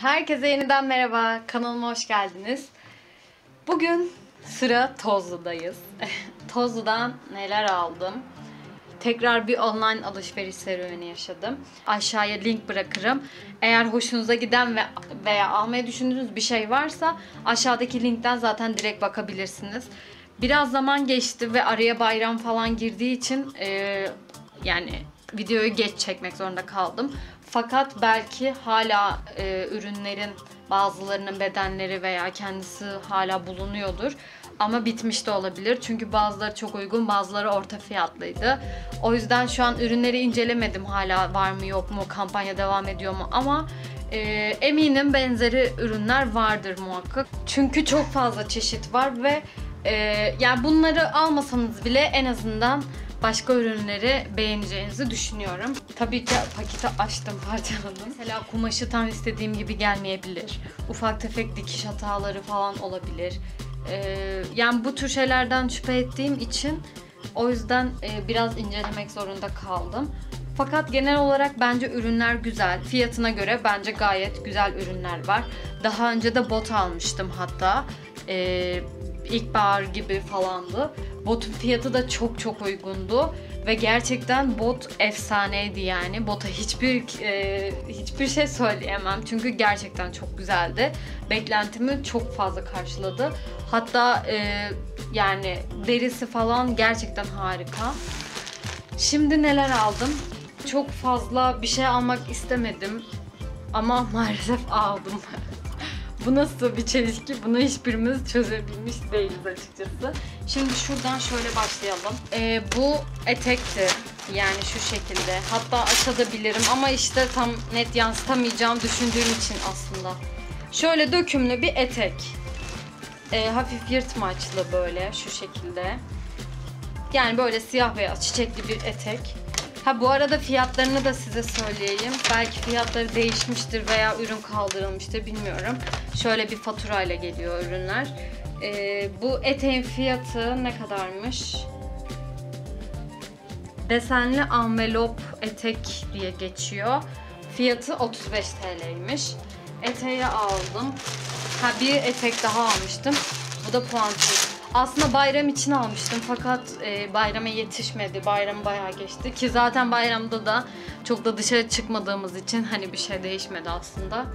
Herkese yeniden merhaba. Kanalıma hoş geldiniz. Bugün sıra Tozlu'dayız. Tozlu'dan neler aldım? Tekrar bir online alışveriş serüveni yaşadım. Aşağıya link bırakırım. Eğer hoşunuza giden ve veya almayı düşündüğünüz bir şey varsa aşağıdaki linkten zaten direkt bakabilirsiniz. Biraz zaman geçti ve araya bayram falan girdiği için e, yani videoyu geç çekmek zorunda kaldım. Fakat belki hala e, ürünlerin bazılarının bedenleri veya kendisi hala bulunuyordur. Ama bitmiş de olabilir. Çünkü bazıları çok uygun, bazıları orta fiyatlıydı. O yüzden şu an ürünleri incelemedim hala var mı yok mu, kampanya devam ediyor mu ama e, eminim benzeri ürünler vardır muhakkak. Çünkü çok fazla çeşit var ve e, yani bunları almasanız bile en azından başka ürünleri beğeneceğinizi düşünüyorum. Tabii ki paketi açtım, parçaladım. Mesela kumaşı tam istediğim gibi gelmeyebilir. Ufak tefek dikiş hataları falan olabilir. Ee, yani bu tür şeylerden şüphe ettiğim için o yüzden e, biraz incelemek zorunda kaldım. Fakat genel olarak bence ürünler güzel. Fiyatına göre bence gayet güzel ürünler var. Daha önce de bot almıştım hatta. Ee, ilkbahar gibi falandı. Botun fiyatı da çok çok uygundu ve gerçekten bot efsaneydi yani. Bota hiçbir e, hiçbir şey söyleyemem çünkü gerçekten çok güzeldi. Beklentimi çok fazla karşıladı. Hatta e, yani derisi falan gerçekten harika. Şimdi neler aldım? Çok fazla bir şey almak istemedim ama maalesef aldım. Bu nasıl bir çelişki? Bunu hiçbirimiz çözebilmiş değiliz açıkçası. Şimdi şuradan şöyle başlayalım. Ee, bu etekti. Yani şu şekilde. Hatta açabilirim ama işte tam net yansıtamayacağım düşündüğüm için aslında. Şöyle dökümlü bir etek. Ee, hafif yırtmaçlı böyle şu şekilde. Yani böyle siyah beyaz çiçekli bir etek. Ha bu arada fiyatlarını da size söyleyeyim. Belki fiyatları değişmiştir veya ürün kaldırılmıştır bilmiyorum. Şöyle bir faturayla geliyor ürünler. Ee, bu eteğin fiyatı ne kadarmış? Desenli envelop etek diye geçiyor. Fiyatı 35 TL'ymiş. Eteği aldım. Ha bir etek daha almıştım. Bu da puantiye. Aslında bayram için almıştım fakat e, bayrama yetişmedi. Bayram bayağı geçti ki zaten bayramda da çok da dışarı çıkmadığımız için hani bir şey değişmedi aslında.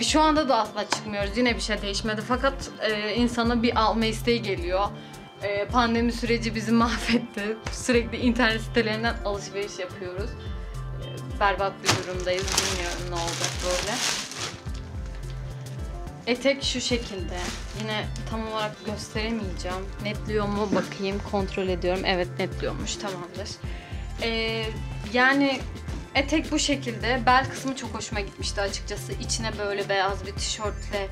Şu anda da asla çıkmıyoruz. Yine bir şey değişmedi. Fakat e, insana bir alma isteği geliyor. E, pandemi süreci bizi mahvetti. Sürekli internet sitelerinden alışveriş yapıyoruz. E, berbat bir durumdayız. Bilmiyorum ne olacak böyle. Etek şu şekilde. Yine tam olarak gösteremeyeceğim. Netliyor mu bakayım. Kontrol ediyorum. Evet netliyormuş. Tamamdır. Ee, yani etek bu şekilde. Bel kısmı çok hoşuma gitmişti açıkçası. İçine böyle beyaz bir tişörtle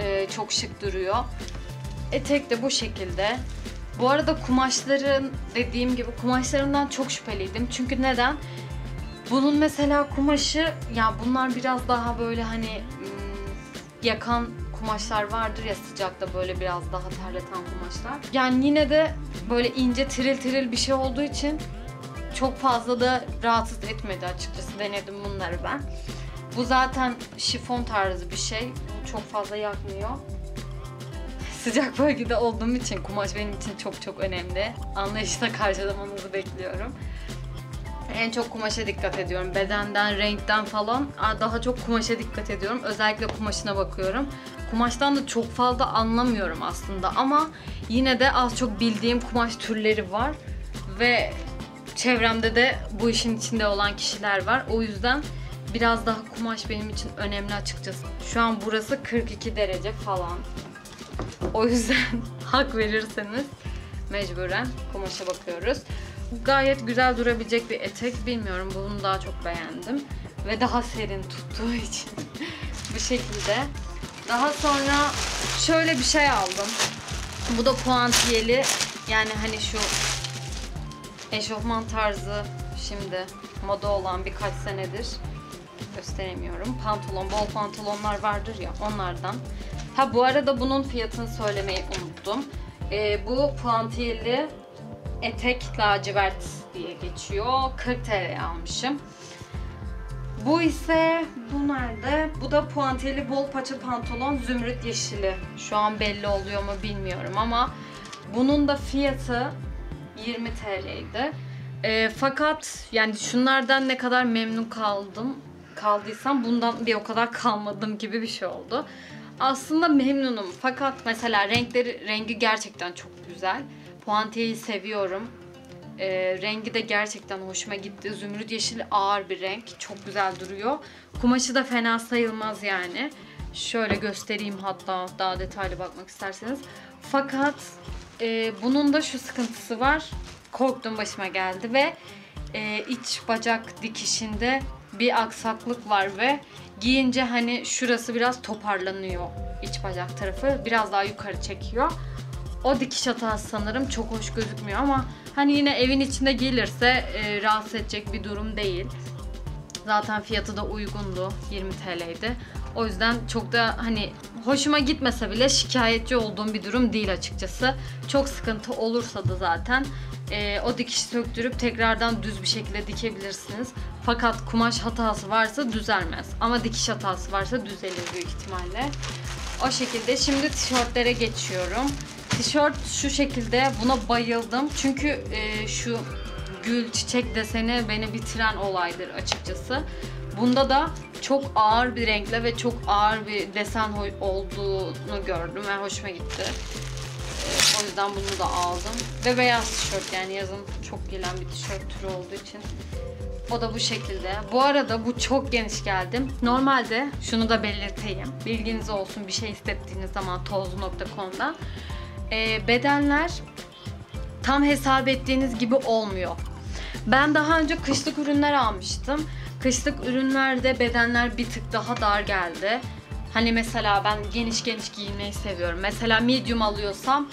e, çok şık duruyor. Etek de bu şekilde. Bu arada kumaşların dediğim gibi kumaşlarından çok şüpheliydim. Çünkü neden? Bunun mesela kumaşı ya bunlar biraz daha böyle hani yakan kumaşlar vardır ya sıcakta böyle biraz daha terleten kumaşlar. Yani yine de böyle ince tiril tiril bir şey olduğu için çok fazla da rahatsız etmedi açıkçası. Denedim bunları ben. Bu zaten şifon tarzı bir şey. Çok fazla yakmıyor. Sıcak bölgede olduğum için kumaş benim için çok çok önemli. Anlayışla karşılamanızı bekliyorum. En çok kumaşa dikkat ediyorum. Bedenden, renkten falan daha çok kumaşa dikkat ediyorum. Özellikle kumaşına bakıyorum. Kumaştan da çok fazla anlamıyorum aslında ama yine de az çok bildiğim kumaş türleri var ve çevremde de bu işin içinde olan kişiler var. O yüzden biraz daha kumaş benim için önemli açıkçası. Şu an burası 42 derece falan. O yüzden hak verirseniz mecburen kumaşa bakıyoruz. Gayet güzel durabilecek bir etek. Bilmiyorum bunu daha çok beğendim. Ve daha serin tuttuğu için bu şekilde. Daha sonra şöyle bir şey aldım. Bu da puantiyeli. Yani hani şu eşofman tarzı şimdi moda olan birkaç senedir gösteremiyorum. Pantolon, bol pantolonlar vardır ya onlardan. Ha bu arada bunun fiyatını söylemeyi unuttum. Ee, bu puantiyeli etek lacivert diye geçiyor. 40 TL almışım. Bu ise bu nerede? Bu da puantiyeli bol paça pantolon zümrüt yeşili. Şu an belli oluyor mu bilmiyorum ama bunun da fiyatı 20 TL'ydi. Ee, fakat yani şunlardan ne kadar memnun kaldım kaldıysam bundan bir o kadar kalmadım gibi bir şey oldu. Aslında memnunum fakat mesela renkleri rengi gerçekten çok güzel. Puantiyeyi seviyorum. Ee, rengi de gerçekten hoşuma gitti. Zümrüt yeşil ağır bir renk. Çok güzel duruyor. Kumaşı da fena sayılmaz yani. Şöyle göstereyim hatta daha detaylı bakmak isterseniz. Fakat e, bunun da şu sıkıntısı var. Korktuğum başıma geldi ve e, iç bacak dikişinde bir aksaklık var ve giyince hani şurası biraz toparlanıyor iç bacak tarafı. Biraz daha yukarı çekiyor. O dikiş hatası sanırım çok hoş gözükmüyor ama hani yine evin içinde gelirse e, rahatsız edecek bir durum değil. Zaten fiyatı da uygundu. 20 TL'ydi. O yüzden çok da hani hoşuma gitmese bile şikayetçi olduğum bir durum değil açıkçası. Çok sıkıntı olursa da zaten e, o dikiş söktürüp tekrardan düz bir şekilde dikebilirsiniz. Fakat kumaş hatası varsa düzelmez. Ama dikiş hatası varsa düzelir büyük ihtimalle. O şekilde şimdi tişörtlere geçiyorum. Tişört şu şekilde buna bayıldım. Çünkü e, şu gül çiçek deseni beni bitiren olaydır açıkçası. Bunda da çok ağır bir renkle ve çok ağır bir desen olduğunu gördüm ve hoşuma gitti. Ee, o yüzden bunu da aldım. Ve beyaz tişört yani yazın çok gelen bir tişört türü olduğu için. O da bu şekilde. Bu arada bu çok geniş geldi. Normalde şunu da belirteyim. Bilginiz olsun bir şey hissettiğiniz zaman tozlu.com'da. Ee, bedenler tam hesap ettiğiniz gibi olmuyor. Ben daha önce kışlık ürünler almıştım. Kışlık ürünlerde bedenler bir tık daha dar geldi. Hani mesela ben geniş geniş giyinmeyi seviyorum. Mesela medium alıyorsam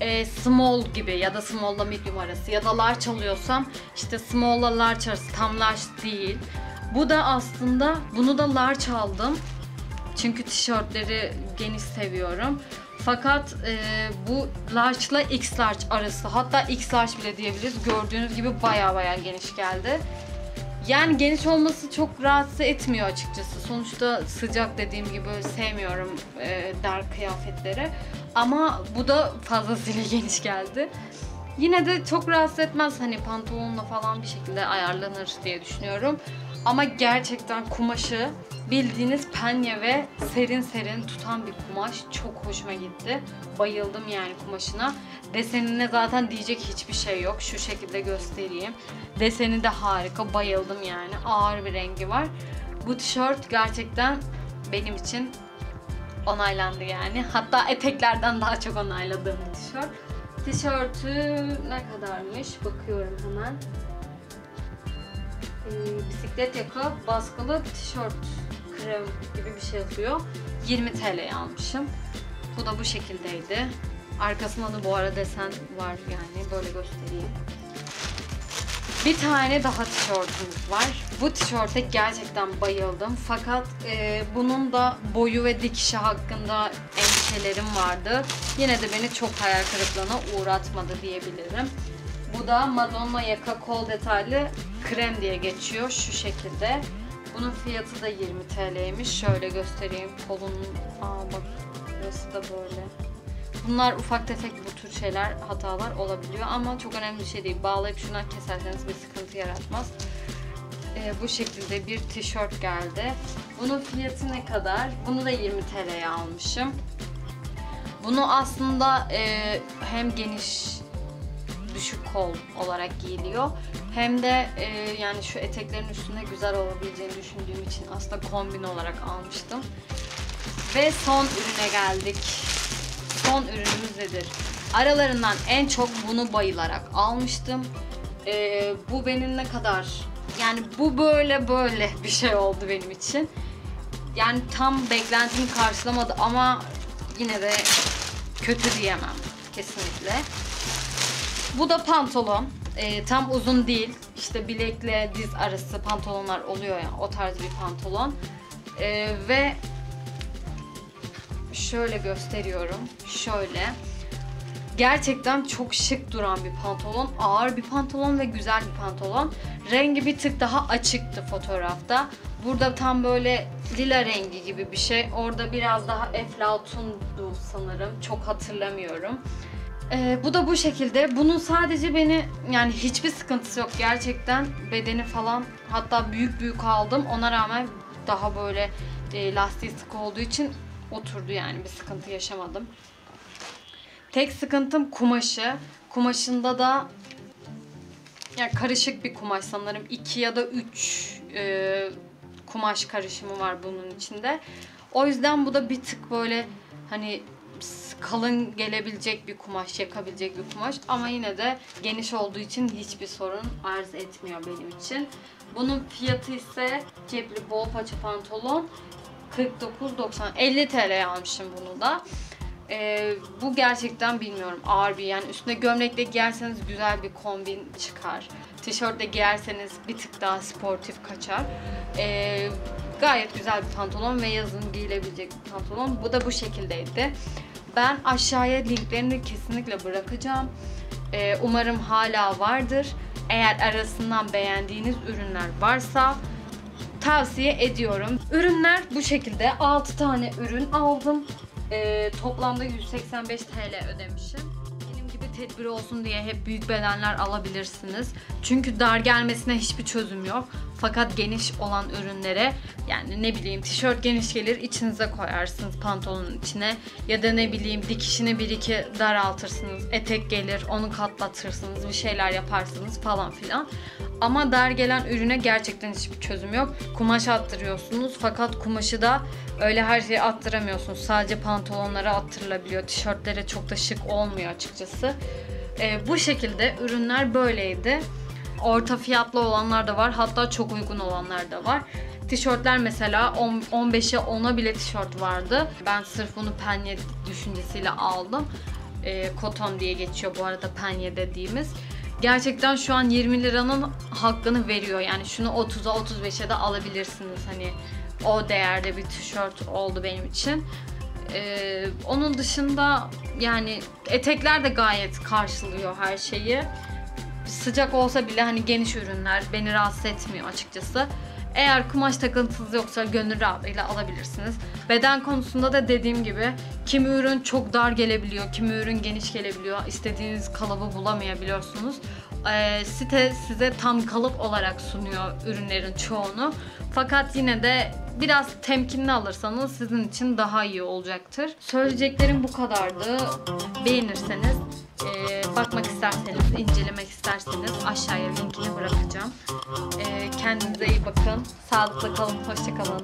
e, small gibi ya da small ile medium arası ya da large alıyorsam işte small ile large arası tam large değil. Bu da aslında bunu da large aldım. Çünkü tişörtleri geniş seviyorum. Fakat e, bu large ile x large arası hatta x large bile diyebiliriz. Gördüğünüz gibi baya baya geniş geldi. Yani geniş olması çok rahatsız etmiyor açıkçası. Sonuçta sıcak dediğim gibi sevmiyorum e, dar kıyafetleri. Ama bu da fazlasıyla geniş geldi. Yine de çok rahatsız etmez hani pantolonla falan bir şekilde ayarlanır diye düşünüyorum. Ama gerçekten kumaşı bildiğiniz penye ve serin serin tutan bir kumaş. Çok hoşuma gitti. Bayıldım yani kumaşına. Desenine zaten diyecek hiçbir şey yok. Şu şekilde göstereyim. Deseni de harika. Bayıldım yani. Ağır bir rengi var. Bu tişört gerçekten benim için onaylandı yani. Hatta eteklerden daha çok onayladığım bir tişört. Tişörtü ne kadarmış? Bakıyorum hemen. Ee, bisiklet yaka baskılı tişört krem gibi bir şey yazıyor. 20 TL'ye almışım. Bu da bu şekildeydi. Arkasında da bu ara desen var yani böyle göstereyim. Bir tane daha tişörtümüz var. Bu tişörte gerçekten bayıldım. Fakat e, bunun da boyu ve dikişi hakkında endişelerim vardı. Yine de beni çok hayal kırıklığına uğratmadı diyebilirim. Bu da Madonna yaka kol detaylı krem diye geçiyor şu şekilde. Bunun fiyatı da 20 TL'ymiş. Şöyle göstereyim. Kolunun aa bak burası da böyle. Bunlar ufak tefek bu tür şeyler, hatalar olabiliyor ama çok önemli bir şey değil. Bağlayıp şundan keserseniz bir sıkıntı yaratmaz. Ee, bu şekilde bir tişört geldi. Bunun fiyatı ne kadar? Bunu da 20 TL'ye almışım. Bunu aslında e, hem geniş düşük kol olarak giyiliyor. Hem de e, yani şu eteklerin üstünde güzel olabileceğini düşündüğüm için aslında kombin olarak almıştım. Ve son ürüne geldik. Son ürünümüz nedir? Aralarından en çok bunu bayılarak almıştım. E, bu benim ne kadar yani bu böyle böyle bir şey oldu benim için. Yani tam beklentimi karşılamadı ama yine de kötü diyemem kesinlikle. Bu da pantolon. Ee, tam uzun değil. İşte bilekle diz arası pantolonlar oluyor ya. O tarz bir pantolon. Ee, ve şöyle gösteriyorum. Şöyle. Gerçekten çok şık duran bir pantolon. Ağır bir pantolon ve güzel bir pantolon. Rengi bir tık daha açıktı fotoğrafta. Burada tam böyle lila rengi gibi bir şey. Orada biraz daha eflatundu sanırım. Çok hatırlamıyorum. Ee, bu da bu şekilde. Bunun sadece beni yani hiçbir sıkıntısı yok gerçekten. Bedeni falan hatta büyük büyük aldım. Ona rağmen daha böyle e, lastiği sık olduğu için oturdu yani bir sıkıntı yaşamadım. Tek sıkıntım kumaşı. Kumaşında da ya karışık bir kumaş sanırım. 2 ya da 3 e, kumaş karışımı var bunun içinde. O yüzden bu da bir tık böyle hani kalın gelebilecek bir kumaş, yakabilecek bir kumaş ama yine de geniş olduğu için hiçbir sorun arz etmiyor benim için. Bunun fiyatı ise cepli bol paça pantolon 49.90 50 TL almışım bunu da. Ee, bu gerçekten bilmiyorum ağır bir yani üstüne gömlekle giyerseniz güzel bir kombin çıkar. Tişörtle giyerseniz bir tık daha sportif kaçar. Ee, gayet güzel bir pantolon ve yazın giyilebilecek bir pantolon. Bu da bu şekildeydi. Ben aşağıya linklerini kesinlikle bırakacağım. Ee, umarım hala vardır. Eğer arasından beğendiğiniz ürünler varsa tavsiye ediyorum. Ürünler bu şekilde. 6 tane ürün aldım. Ee, toplamda 185 TL ödemişim. Benim gibi tedbir olsun diye hep büyük bedenler alabilirsiniz. Çünkü dar gelmesine hiçbir çözüm yok. Fakat geniş olan ürünlere yani ne bileyim tişört geniş gelir içinize koyarsınız pantolonun içine ya da ne bileyim dikişini bir iki daraltırsınız etek gelir onu katlatırsınız bir şeyler yaparsınız falan filan. Ama dar gelen ürüne gerçekten hiçbir çözüm yok. Kumaş attırıyorsunuz fakat kumaşı da öyle her şeyi attıramıyorsunuz. Sadece pantolonlara attırılabiliyor. Tişörtlere çok da şık olmuyor açıkçası. Ee, bu şekilde ürünler böyleydi. Orta fiyatlı olanlar da var. Hatta çok uygun olanlar da var. Tişörtler mesela 10 15'e 10'a bile tişört vardı. Ben sırf bunu penye düşüncesiyle aldım. Ee, koton diye geçiyor bu arada penye dediğimiz. Gerçekten şu an 20 liranın hakkını veriyor. Yani şunu 30'a 35'e de alabilirsiniz. Hani o değerde bir tişört oldu benim için. Ee, onun dışında yani etekler de gayet karşılıyor her şeyi. Sıcak olsa bile hani geniş ürünler beni rahatsız etmiyor açıkçası. Eğer kumaş takıntınız yoksa gönül rahatlığıyla alabilirsiniz. Beden konusunda da dediğim gibi kimi ürün çok dar gelebiliyor, kimi ürün geniş gelebiliyor. İstediğiniz kalıbı bulamayabiliyorsunuz. Ee, site size tam kalıp olarak sunuyor ürünlerin çoğunu. Fakat yine de biraz temkinli alırsanız sizin için daha iyi olacaktır. Söyleyeceklerim bu kadardı. Beğenirseniz, e, bakmak isterseniz, incelemek isterseniz aşağıya linkini bırakacağım. Ee, kendinize iyi bakın. Sağlıkla kalın. Hoşçakalın.